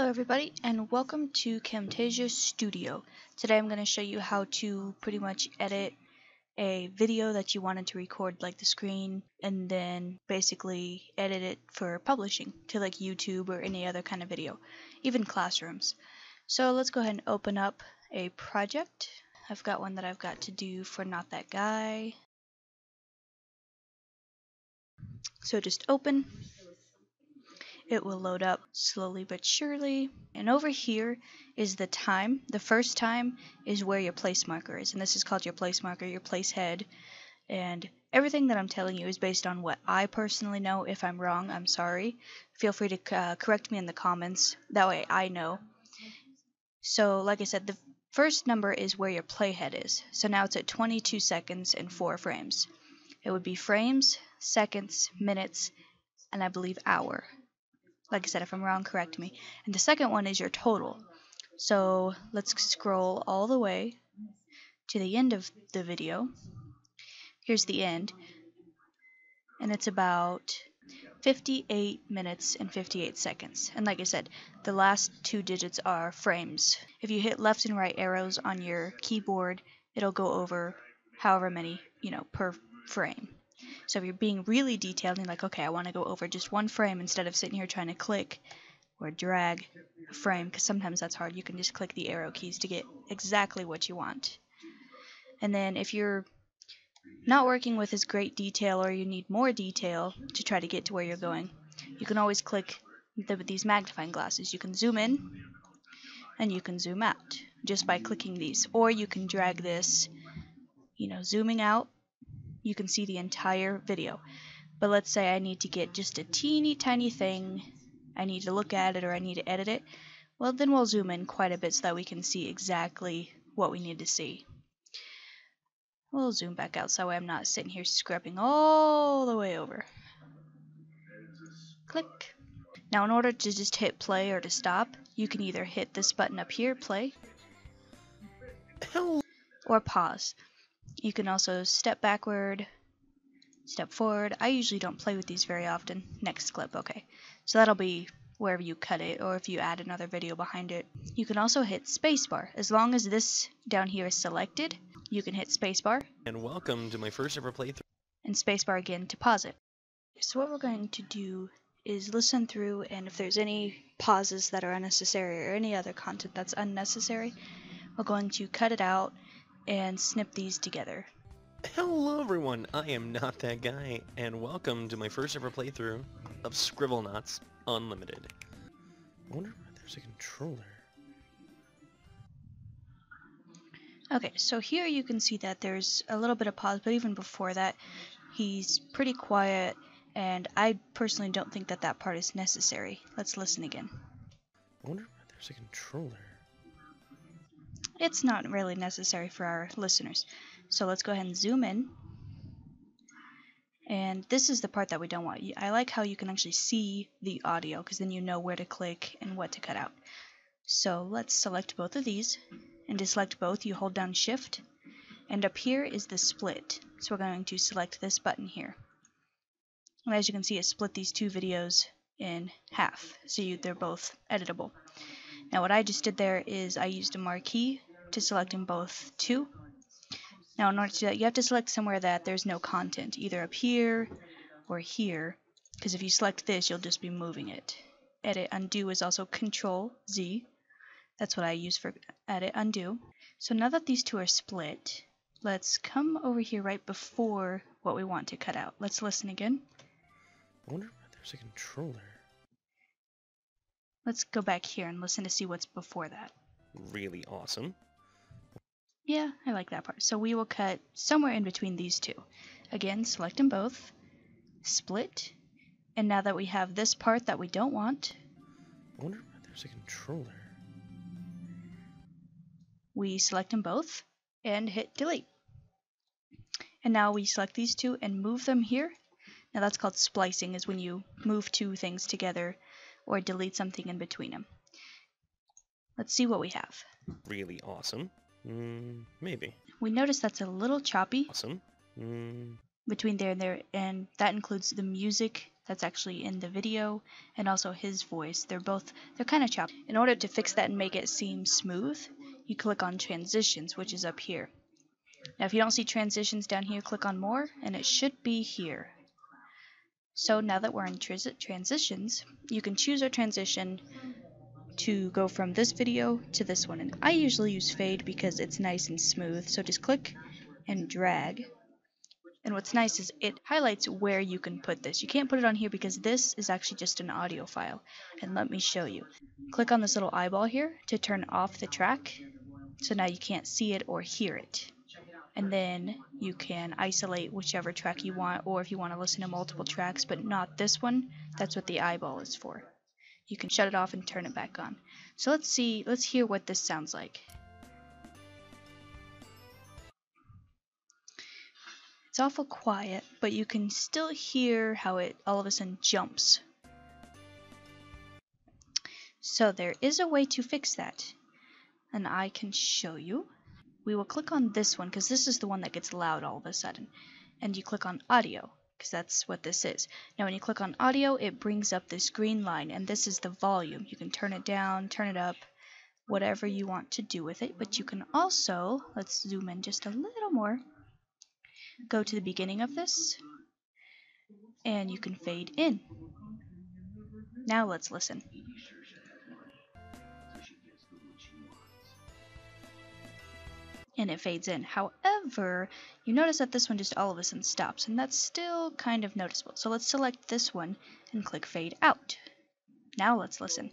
Hello everybody and welcome to Camtasia Studio. Today I'm going to show you how to pretty much edit a video that you wanted to record like the screen and then basically edit it for publishing to like YouTube or any other kind of video, even classrooms. So let's go ahead and open up a project. I've got one that I've got to do for Not That Guy. So just open it will load up slowly but surely. And over here is the time. The first time is where your place marker is, and this is called your place marker, your place head. And everything that I'm telling you is based on what I personally know. If I'm wrong, I'm sorry. Feel free to uh, correct me in the comments. That way I know. So, like I said, the first number is where your playhead is. So now it's at 22 seconds and 4 frames. It would be frames, seconds, minutes, and I believe hour. Like I said, if I'm wrong, correct me. And the second one is your total. So let's scroll all the way to the end of the video. Here's the end. And it's about 58 minutes and 58 seconds. And like I said, the last two digits are frames. If you hit left and right arrows on your keyboard, it'll go over however many, you know, per frame. So if you're being really detailed and you're like, okay, I want to go over just one frame instead of sitting here trying to click or drag a frame, because sometimes that's hard, you can just click the arrow keys to get exactly what you want. And then if you're not working with as great detail or you need more detail to try to get to where you're going, you can always click the, these magnifying glasses. You can zoom in and you can zoom out just by clicking these. Or you can drag this, you know, zooming out you can see the entire video. But let's say I need to get just a teeny tiny thing, I need to look at it or I need to edit it, well then we'll zoom in quite a bit so that we can see exactly what we need to see. We'll zoom back out so I'm not sitting here scrubbing all the way over. Click. Now in order to just hit play or to stop, you can either hit this button up here, play, or pause. You can also step backward, step forward. I usually don't play with these very often. Next clip, okay. So that'll be wherever you cut it or if you add another video behind it. You can also hit spacebar. As long as this down here is selected, you can hit spacebar. And welcome to my first ever playthrough. And spacebar again to pause it. So what we're going to do is listen through and if there's any pauses that are unnecessary or any other content that's unnecessary, we're going to cut it out and snip these together. Hello everyone, I am not that guy, and welcome to my first ever playthrough of Scribble Scribblenauts Unlimited. I wonder if there's a controller. Okay, so here you can see that there's a little bit of pause, but even before that, he's pretty quiet, and I personally don't think that that part is necessary. Let's listen again. I wonder if there's a controller it's not really necessary for our listeners. So let's go ahead and zoom in. And this is the part that we don't want. I like how you can actually see the audio because then you know where to click and what to cut out. So let's select both of these. And to select both, you hold down Shift. And up here is the split. So we're going to select this button here. And as you can see, it split these two videos in half. So you, they're both editable. Now what I just did there is I used a marquee to selecting both two. Now in order to do that, you have to select somewhere that there's no content, either up here or here, because if you select this, you'll just be moving it. Edit undo is also Control Z. That's what I use for edit undo. So now that these two are split, let's come over here right before what we want to cut out. Let's listen again. I wonder if there's a controller. Let's go back here and listen to see what's before that. Really awesome. Yeah, I like that part. So we will cut somewhere in between these two. Again, select them both, split, and now that we have this part that we don't want, I wonder if there's a controller. We select them both and hit delete. And now we select these two and move them here. Now that's called splicing, is when you move two things together or delete something in between them. Let's see what we have. Really awesome. Mm, maybe. We notice that's a little choppy. Awesome. Mm. Between there and there, and that includes the music that's actually in the video and also his voice. They're both, they're kind of choppy. In order to fix that and make it seem smooth, you click on transitions, which is up here. Now if you don't see transitions down here, click on more and it should be here. So now that we're in transitions, you can choose a transition to go from this video to this one. And I usually use fade because it's nice and smooth. So just click and drag. And what's nice is it highlights where you can put this. You can't put it on here because this is actually just an audio file. And let me show you. Click on this little eyeball here to turn off the track. So now you can't see it or hear it. And then you can isolate whichever track you want, or if you want to listen to multiple tracks, but not this one, that's what the eyeball is for you can shut it off and turn it back on. So let's see, let's hear what this sounds like. It's awful quiet, but you can still hear how it all of a sudden jumps. So there is a way to fix that, and I can show you. We will click on this one because this is the one that gets loud all of a sudden, and you click on audio because that's what this is. Now when you click on audio, it brings up this green line, and this is the volume. You can turn it down, turn it up, whatever you want to do with it, but you can also, let's zoom in just a little more, go to the beginning of this, and you can fade in. Now let's listen. And it fades in. However, you notice that this one just all of a sudden stops, and that's still kind of noticeable. So let's select this one and click fade out. Now let's listen.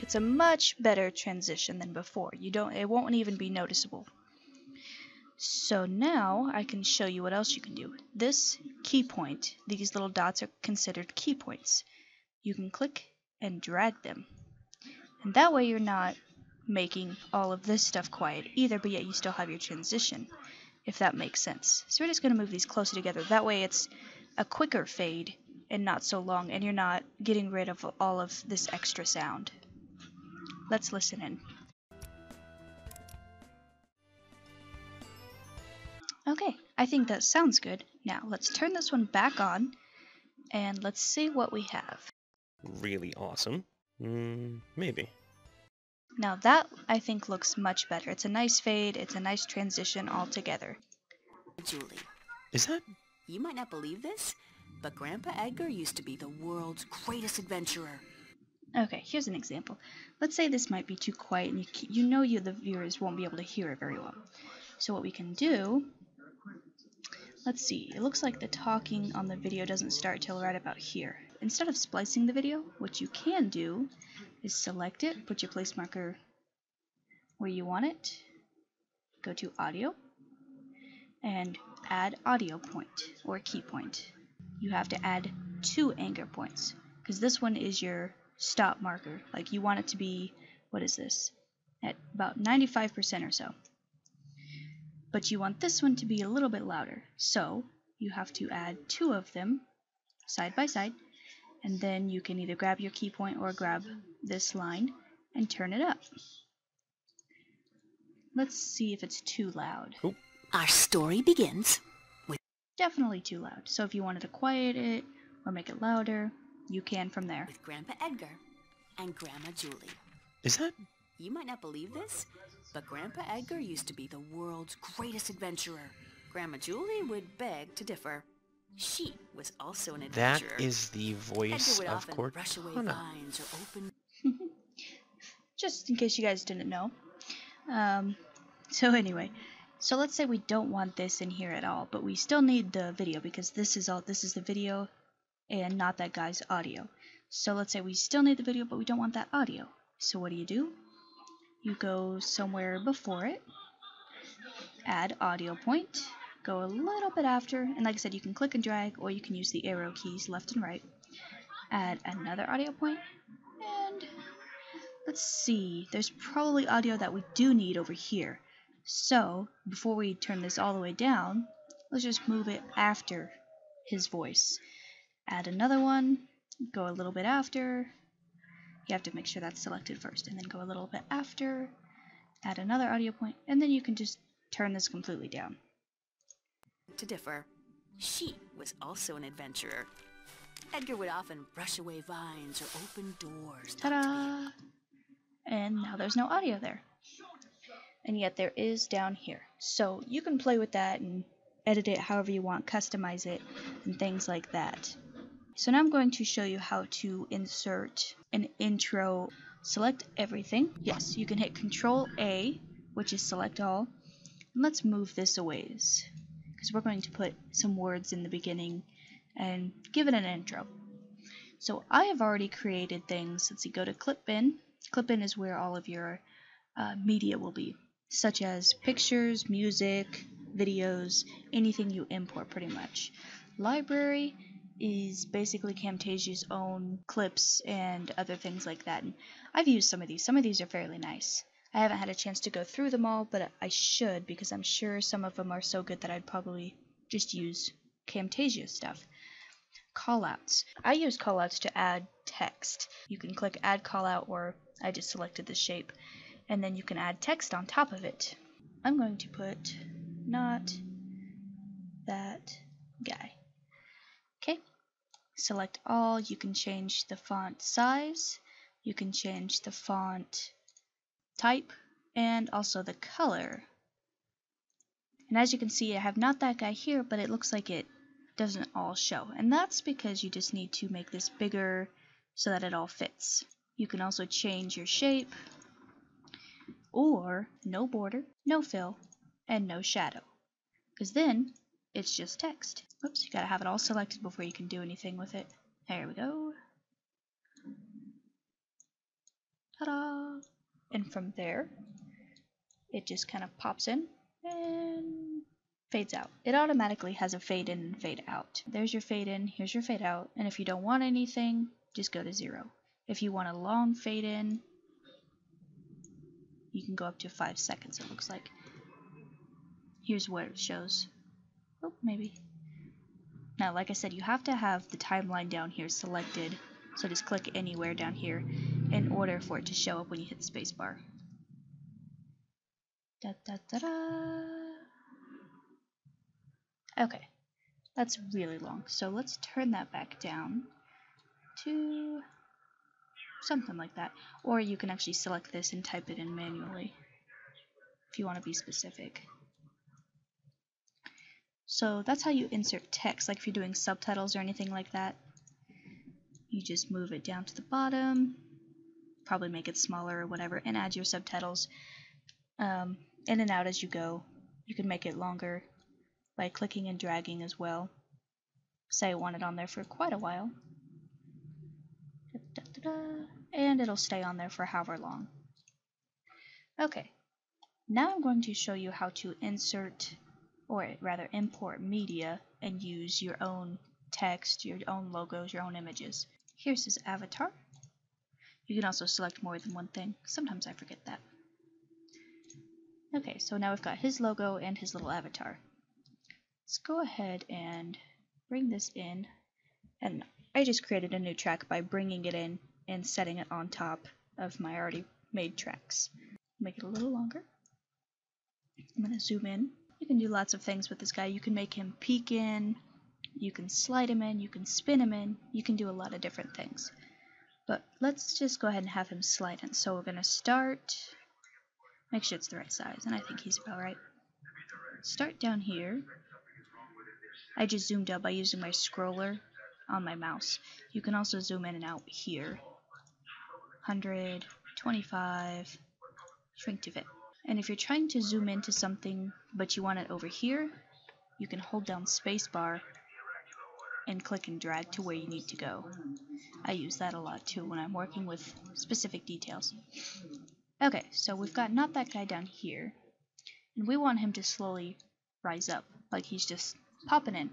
It's a much better transition than before. You don't it won't even be noticeable. So now I can show you what else you can do. This key point, these little dots are considered key points you can click and drag them. And that way you're not making all of this stuff quiet either, but yet you still have your transition, if that makes sense. So we're just going to move these closer together. That way it's a quicker fade and not so long, and you're not getting rid of all of this extra sound. Let's listen in. Okay, I think that sounds good. Now let's turn this one back on and let's see what we have really awesome. Mm, maybe. Now that I think looks much better. It's a nice fade, it's a nice transition altogether. Julie. Is that? You might not believe this, but Grandpa Edgar used to be the world's greatest adventurer. Okay, here's an example. Let's say this might be too quiet and you, you know you the viewers won't be able to hear it very well. So what we can do, let's see, it looks like the talking on the video doesn't start till right about here instead of splicing the video, what you can do is select it, put your place marker where you want it, go to audio, and add audio point or key point. You have to add two anchor points because this one is your stop marker. Like you want it to be, what is this? At about 95% or so. But you want this one to be a little bit louder. So you have to add two of them side by side and then you can either grab your key point or grab this line and turn it up. Let's see if it's too loud. Oop. Our story begins with definitely too loud. So if you wanted to quiet it or make it louder, you can from there. With Grandpa Edgar and Grandma Julie. Is that? You might not believe this, but Grandpa Edgar used to be the world's greatest adventurer. Grandma Julie would beg to differ. She was also an adventurer. That is the voice of Cortana. Just in case you guys didn't know. Um, so anyway, so let's say we don't want this in here at all, but we still need the video because this is all this is the video and not that guy's audio. So let's say we still need the video, but we don't want that audio. So what do you do? You go somewhere before it, add audio point, go a little bit after, and like I said, you can click and drag, or you can use the arrow keys left and right. Add another audio point, and let's see, there's probably audio that we do need over here. So, before we turn this all the way down, let's just move it after his voice. Add another one, go a little bit after, you have to make sure that's selected first, and then go a little bit after, add another audio point, and then you can just turn this completely down. To differ. She was also an adventurer. Edgar would often brush away vines or open doors. thought to be Ta-da! And now there's no audio there. And yet there is down here. So you can play with that and edit it however you want, customize it, and things like that. So now I'm going to show you how to insert an intro. Select everything. Yes, you can hit Control A, which is select all. And let's move this a ways. Because we're going to put some words in the beginning and give it an intro. So I have already created things. Let's see, go to Clipbin. Clipbin is where all of your uh, media will be, such as pictures, music, videos, anything you import pretty much. Library is basically Camtasia's own clips and other things like that. And I've used some of these. Some of these are fairly nice. I haven't had a chance to go through them all, but I should because I'm sure some of them are so good that I'd probably just use Camtasia stuff callouts. I use callouts to add text. You can click add callout or I just selected the shape and then you can add text on top of it. I'm going to put not that guy. Okay. Select all. You can change the font size. You can change the font type and also the color. And as you can see, I have not that guy here, but it looks like it doesn't all show. And that's because you just need to make this bigger so that it all fits. You can also change your shape or no border, no fill, and no shadow. Because then it's just text. Oops, you gotta have it all selected before you can do anything with it. There we go. Ta-da! And from there, it just kind of pops in and fades out. It automatically has a fade in and fade out. There's your fade in, here's your fade out, and if you don't want anything, just go to zero. If you want a long fade in, you can go up to five seconds, it looks like. Here's what it shows. Oh, maybe. Now, like I said, you have to have the timeline down here selected, so just click anywhere down here in mm. order for it to show up when you hit the spacebar. Da da da da. Okay, that's really long. So let's turn that back down to something like that. Or you can actually select this and type it in manually if you want to be specific. So that's how you insert text, like if you're doing subtitles or anything like that. You just move it down to the bottom, probably make it smaller or whatever, and add your subtitles um, in and out as you go. You can make it longer by clicking and dragging as well. Say I want it on there for quite a while. Da, da, da, and it'll stay on there for however long. Okay, now I'm going to show you how to insert, or rather import media and use your own text, your own logos, your own images. Here's his avatar. You can also select more than one thing. Sometimes I forget that. Okay, so now we've got his logo and his little avatar. Let's go ahead and bring this in. And I just created a new track by bringing it in and setting it on top of my already made tracks. Make it a little longer. I'm going to zoom in. You can do lots of things with this guy. You can make him peek in, you can slide him in, you can spin him in, you can do a lot of different things. But let's just go ahead and have him slide in. So we're going to start, make sure it's the right size, and I think he's about right. Start down here. I just zoomed out by using my scroller on my mouse. You can also zoom in and out here. 100, 25, shrink to fit. And if you're trying to zoom into something but you want it over here, you can hold down spacebar and click and drag to where you need to go. I use that a lot too when I'm working with specific details. Okay, so we've got not that guy down here, and we want him to slowly rise up, like he's just popping in.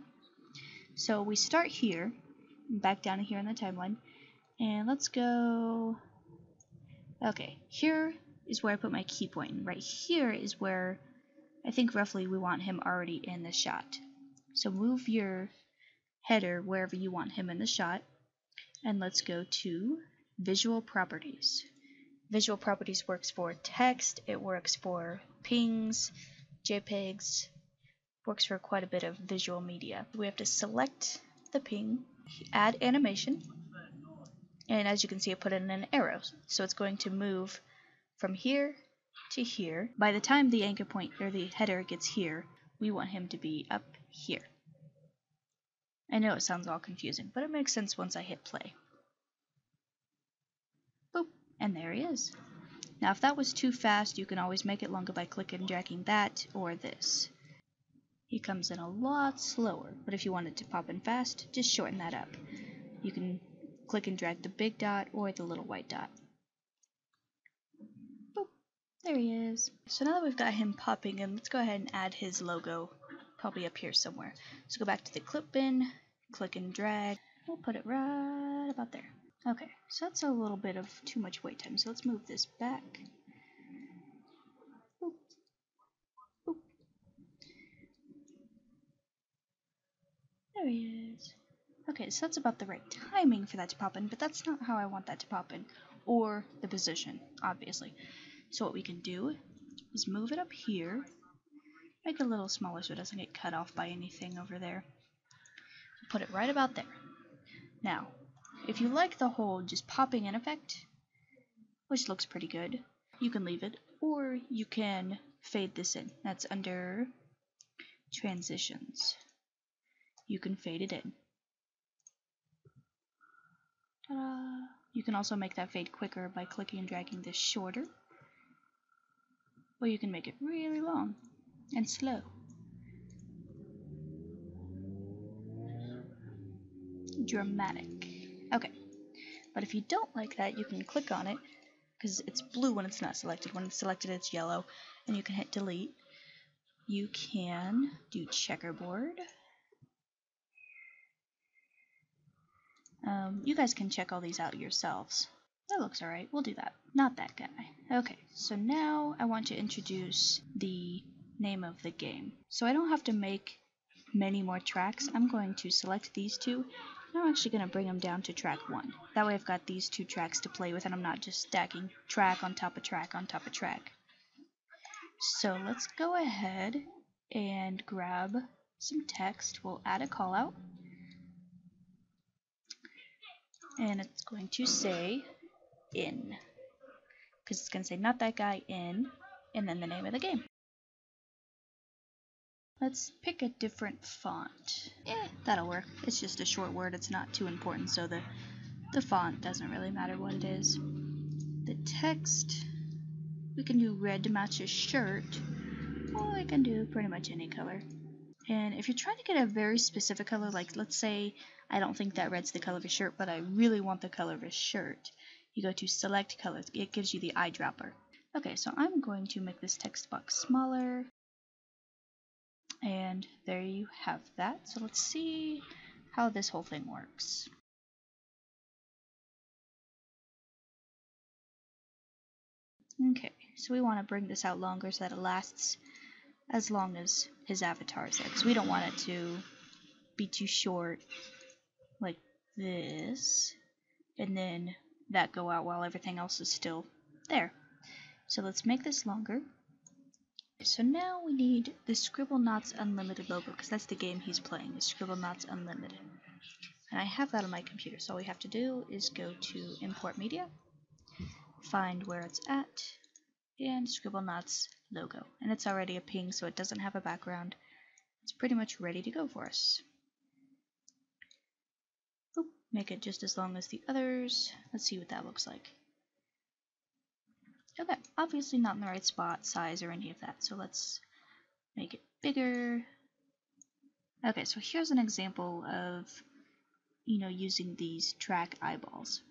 So we start here, back down here in the timeline, and let's go. Okay, here is where I put my key point, and right here is where I think roughly we want him already in the shot. So move your header wherever you want him in the shot, and let's go to Visual Properties. Visual Properties works for text, it works for pings, JPEGs, works for quite a bit of visual media. We have to select the ping, add animation, and as you can see I put in an arrow. So it's going to move from here to here. By the time the anchor point or the header gets here, we want him to be up here. I know it sounds all confusing, but it makes sense once I hit play. Boop, and there he is. Now if that was too fast, you can always make it longer by clicking and dragging that or this. He comes in a lot slower, but if you wanted to pop in fast, just shorten that up. You can click and drag the big dot or the little white dot. Boop, there he is. So now that we've got him popping in, let's go ahead and add his logo probably up here somewhere. So go back to the clip bin, click and drag. We'll put it right about there. Okay, so that's a little bit of too much wait time. So let's move this back. There he is. Okay, so that's about the right timing for that to pop in, but that's not how I want that to pop in. Or the position, obviously. So what we can do is move it up here Make it a little smaller so it doesn't get cut off by anything over there. Put it right about there. Now, if you like the whole just popping in effect, which looks pretty good, you can leave it, or you can fade this in. That's under transitions. You can fade it in. You can also make that fade quicker by clicking and dragging this shorter. Or you can make it really long and slow. Dramatic. Okay. But if you don't like that, you can click on it because it's blue when it's not selected. When it's selected, it's yellow, and you can hit delete. You can do checkerboard. Um, you guys can check all these out yourselves. That looks alright. We'll do that. Not that guy. Okay, so now I want to introduce the name of the game. So I don't have to make many more tracks. I'm going to select these two. I'm actually going to bring them down to track 1. That way I've got these two tracks to play with and I'm not just stacking track on top of track on top of track. So let's go ahead and grab some text. We'll add a callout. And it's going to say in. Because it's going to say not that guy in and then the name of the game. Let's pick a different font. Eh, that'll work. It's just a short word, it's not too important, so the, the font doesn't really matter what it is. The text, we can do red to match his shirt, or we can do pretty much any color. And if you're trying to get a very specific color, like let's say I don't think that red's the color of his shirt, but I really want the color of his shirt, you go to select colors. It gives you the eyedropper. Okay, so I'm going to make this text box smaller. And there you have that. So let's see how this whole thing works. Okay, so we want to bring this out longer so that it lasts as long as his avatar is there. Because we don't want it to be too short like this. And then that go out while everything else is still there. So let's make this longer. So now we need the Scribblenauts Unlimited logo, because that's the game he's playing, the Scribblenauts Unlimited. And I have that on my computer, so all we have to do is go to Import Media, find where it's at, and Scribblenauts logo. And it's already a ping, so it doesn't have a background. It's pretty much ready to go for us. Oop, make it just as long as the others. Let's see what that looks like. Okay, obviously not in the right spot, size, or any of that. So let's make it bigger. Okay, so here's an example of, you know, using these track eyeballs.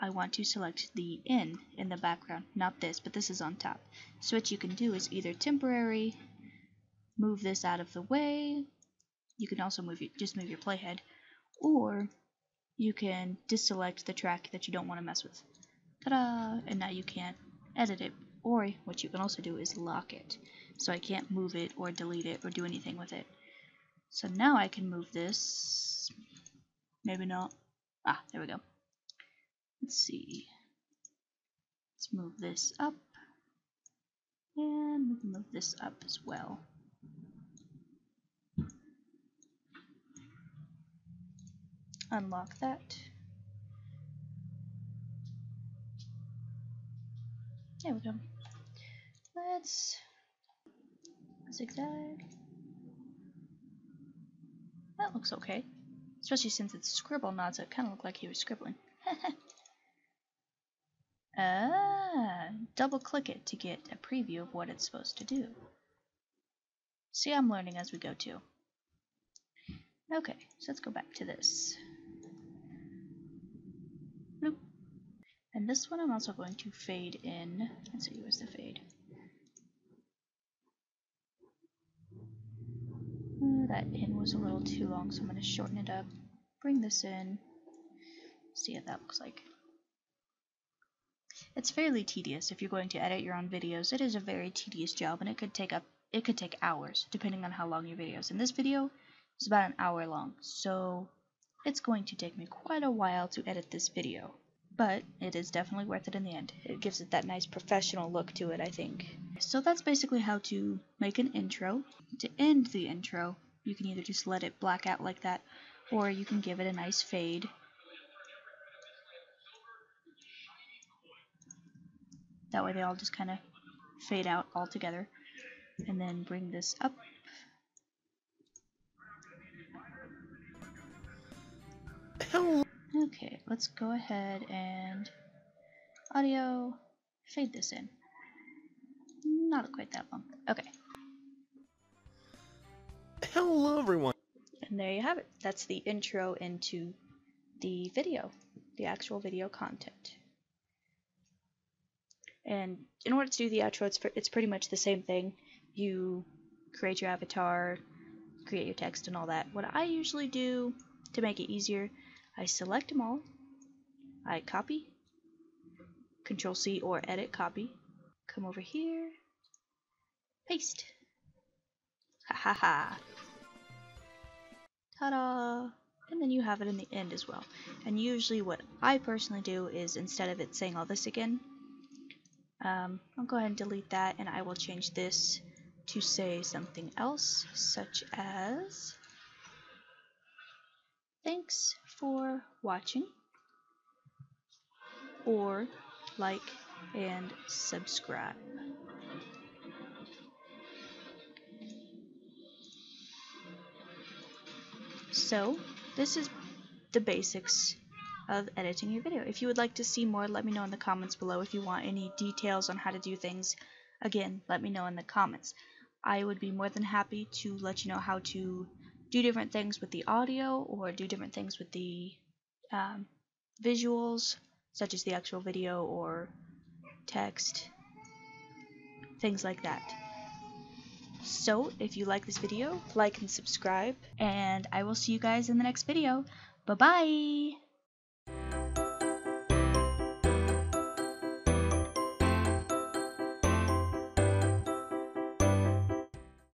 I want to select the in in the background, not this, but this is on top. So what you can do is either temporary, move this out of the way, you can also move just move your playhead, or you can deselect the track that you don't want to mess with. Ta-da! And now you can't edit it, or what you can also do is lock it. So I can't move it or delete it or do anything with it. So now I can move this. Maybe not. Ah, there we go. Let's see. Let's move this up. And we can move this up as well. Unlock that. There we go. Let's zigzag. That looks okay. Especially since it's Scribblenauts, it kind of looked like he was scribbling. ah, double click it to get a preview of what it's supposed to do. See, I'm learning as we go too. Okay, so let's go back to this. And this one I'm also going to fade in. Let's see, where's the fade? Uh, that in was a little too long, so I'm going to shorten it up. Bring this in. See what that looks like. It's fairly tedious if you're going to edit your own videos. It is a very tedious job, and it could take up it could take hours depending on how long your video is. And this video is about an hour long, so it's going to take me quite a while to edit this video. But it is definitely worth it in the end. It gives it that nice professional look to it, I think. So that's basically how to make an intro. To end the intro, you can either just let it black out like that, or you can give it a nice fade. That way they all just kind of fade out all together and then bring this up. Hello. Okay, let's go ahead and audio, fade this in. Not quite that long. Okay, Hello, everyone. and there you have it. That's the intro into the video, the actual video content. And in order to do the outro, it's, it's pretty much the same thing. You create your avatar, create your text, and all that. What I usually do to make it easier, I select them all, I copy, Control C or edit copy, come over here, paste. Ha ha ha. Ta-da! And then you have it in the end as well. And usually what I personally do is instead of it saying all this again, um, I'll go ahead and delete that and I will change this to say something else, such as thanks for watching or like and subscribe. So, this is the basics of editing your video. If you would like to see more, let me know in the comments below. If you want any details on how to do things, again, let me know in the comments. I would be more than happy to let you know how to do different things with the audio or do different things with the um, visuals, such as the actual video or text, things like that. So, if you like this video, like and subscribe, and I will see you guys in the next video. Bye-bye!